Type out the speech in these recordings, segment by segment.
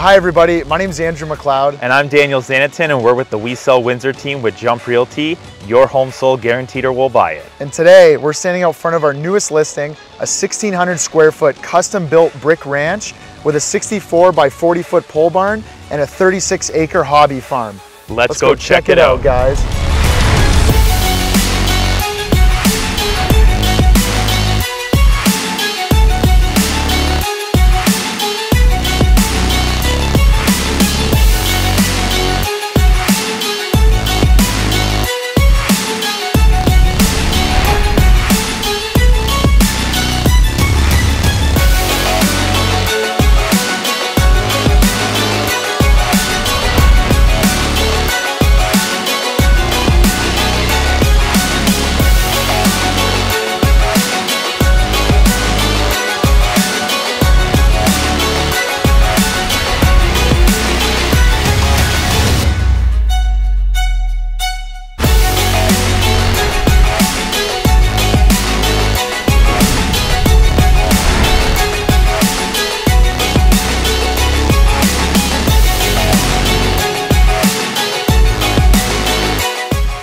Hi everybody, my name is Andrew McLeod. And I'm Daniel Zanatin and we're with the We Sell Windsor team with Jump Realty. Your home sold guaranteed or we'll buy it. And today we're standing out front of our newest listing, a 1600 square foot custom built brick ranch with a 64 by 40 foot pole barn and a 36 acre hobby farm. Let's, Let's go, go, check, check it out, out guys.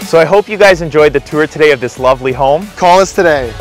So I hope you guys enjoyed the tour today of this lovely home. Call us today.